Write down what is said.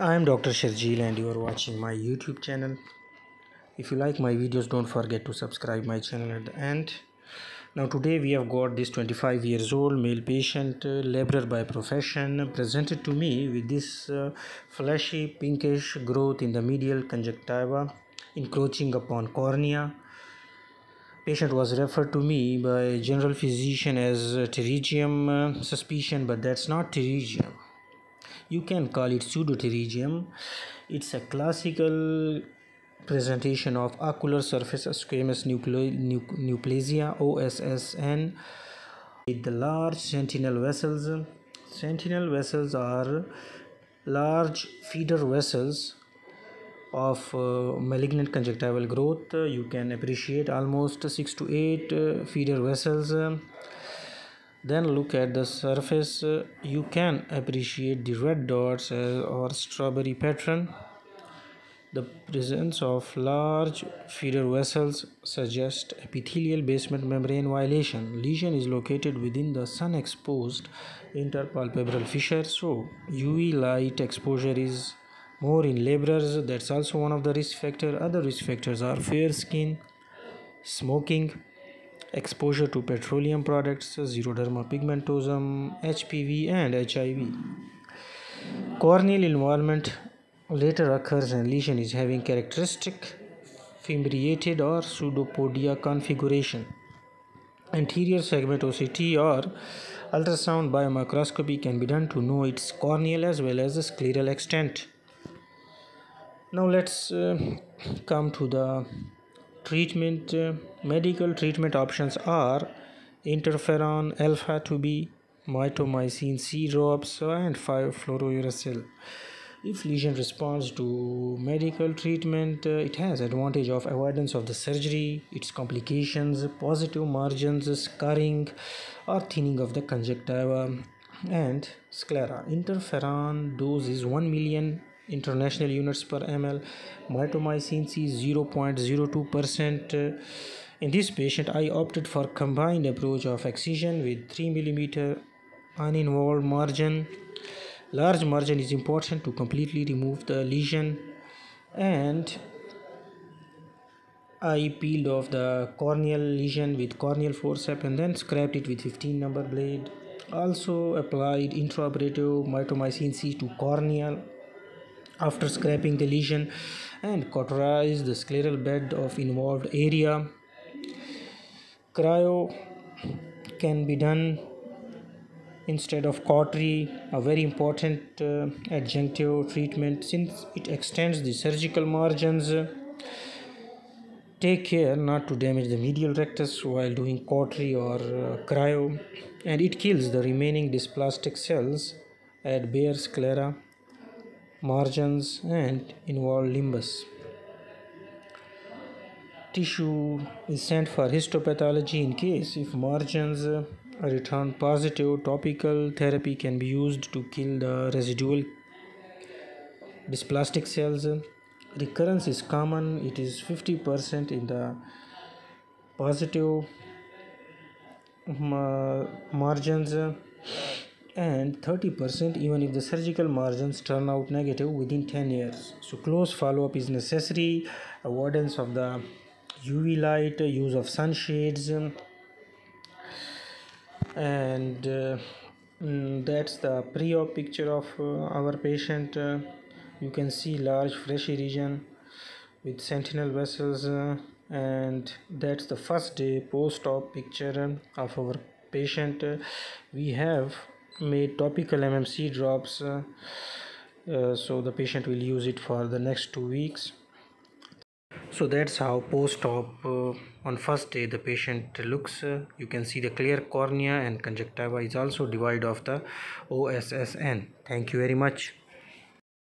I am Dr. Sharjeel and you are watching my YouTube channel. If you like my videos, don't forget to subscribe my channel at the end. Now today we have got this 25 years old male patient, uh, laborer by profession, presented to me with this uh, fleshy pinkish growth in the medial conjunctiva, encroaching upon cornea. Patient was referred to me by general physician as uh, pterygium uh, suspicion, but that's not pterygium you can call it pseudopterygium it's a classical presentation of ocular surface squamous neoplasia OSSN with the large sentinel vessels. Sentinel vessels are large feeder vessels of uh, malignant conjunctival growth. You can appreciate almost 6 to 8 uh, feeder vessels then look at the surface you can appreciate the red dots or strawberry pattern the presence of large feeder vessels suggests epithelial basement membrane violation. Lesion is located within the sun exposed interpalpebral fissure. So, UV light exposure is more in laborers. That's also one of the risk factors. Other risk factors are fair skin, smoking, exposure to petroleum products, xeroderma pigmentosum, HPV, and HIV. Corneal involvement later occurs and lesion is having characteristic fimbriated or pseudopodia configuration. Anterior segment OCT or ultrasound biomicroscopy can be done to know its corneal as well as the scleral extent. Now let's uh, come to the treatment uh, medical treatment options are interferon alpha 2b mitomycin c drops and 5-fluorouracil if lesion responds to medical treatment uh, it has advantage of avoidance of the surgery its complications positive margins scarring or thinning of the conjunctiva and sclera. Interferon dose is 1 million international units per ml. Mitomycin c 0.02 percent. In this patient i opted for combined approach of excision with 3 millimeter uninvolved margin. Large margin is important to completely remove the lesion. And I peeled off the corneal lesion with corneal forceps and then scraped it with 15 number blade. Also applied intraoperative mitomycin C to corneal after scraping the lesion and cauterize the scleral bed of involved area. Cryo can be done instead of cautery, a very important uh, adjunctive treatment since it extends the surgical margins. Take care not to damage the medial rectus while doing cautery or uh, cryo, and it kills the remaining dysplastic cells at bare sclera margins and involved limbus. Tissue is sent for histopathology in case if margins return positive topical therapy can be used to kill the residual dysplastic cells recurrence is common it is 50% in the positive margins and 30% even if the surgical margins turn out negative within 10 years. So close follow-up is necessary, avoidance of the UV light, use of sunshades and uh, mm, that's the pre-op picture of uh, our patient. Uh, you can see large fleshy region with sentinel vessels uh, and that's the first day post-op picture of our patient. we have made topical mmc drops uh, uh, so the patient will use it for the next two weeks. So that's how post-op uh, on first day the patient looks uh, you can see the clear cornea and conjunctiva is also devoid of the ossn thank you very much